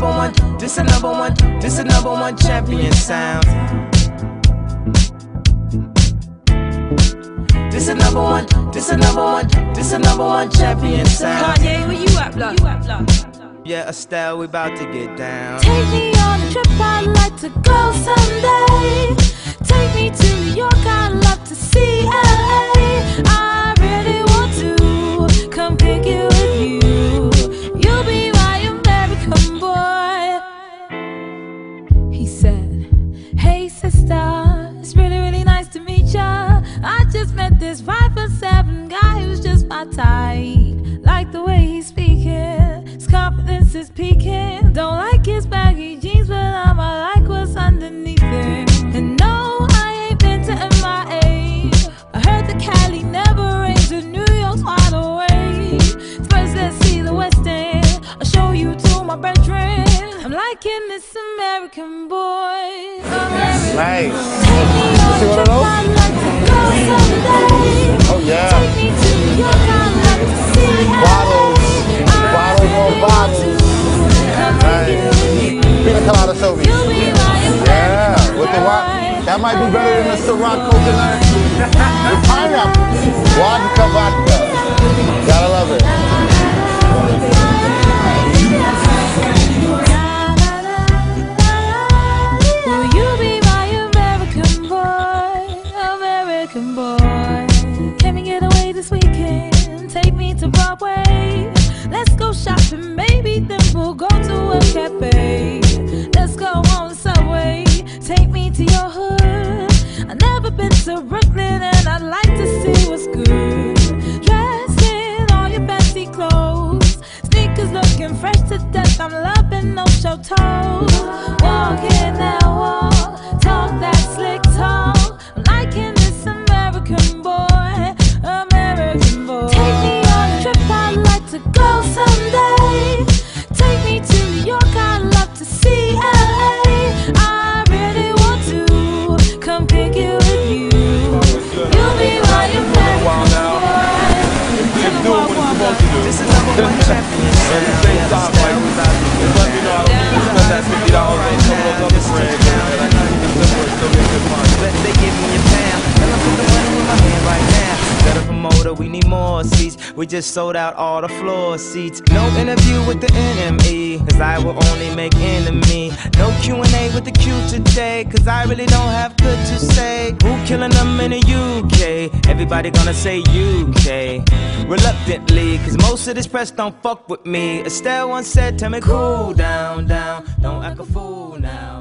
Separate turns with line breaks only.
number one, this a number one, this a number one champion sound. This a number one, this a number one, this a number one champion sound.
Kanye, where you at, blood? You at, blood?
Yeah, Estelle, we about to get down.
Take me on a trip, I'd like to go someday. Take me to New York, I'd love to see just met this five foot seven guy who's just my type. Like the way he's speaking, his confidence is peaking. Don't like his baggy jeans, but I'ma like what's underneath it. And no, I ain't been to MIA. I heard the Cali never rains, and New York's wide awake. First, let's see the West End. I'll show you to my bedroom. I'm liking this American boy. American
Nice.
Take me on a trip,
Oh, yeah. Bottles. Bottles bottles. Yeah, with the wine. That might be better than the Ciroc coconut. With pineapple.
American boy? Can we get away this weekend? Take me to Broadway. Let's go shopping, maybe then we'll go to a cafe. Let's go on subway. Take me to your hood. I've never been to Brooklyn and I'd like to see what's good. Dressed in all your fancy clothes. Sneakers looking fresh to death. I'm loving no show toes.
Supposed to do.
This is number one champion
the same time, like, it's like, you know, I spend that fifty dollars on some of those
We need more seats. We just sold out all the floor seats. No interview with the enemy, cause I will only make enemy. No Q&A with the Q today, cause I really don't have good to say. Who killing them in the UK? Everybody gonna say UK. Reluctantly, cause most of this press don't fuck with me. Estelle once said, tell me cool down, down. Don't act a fool now.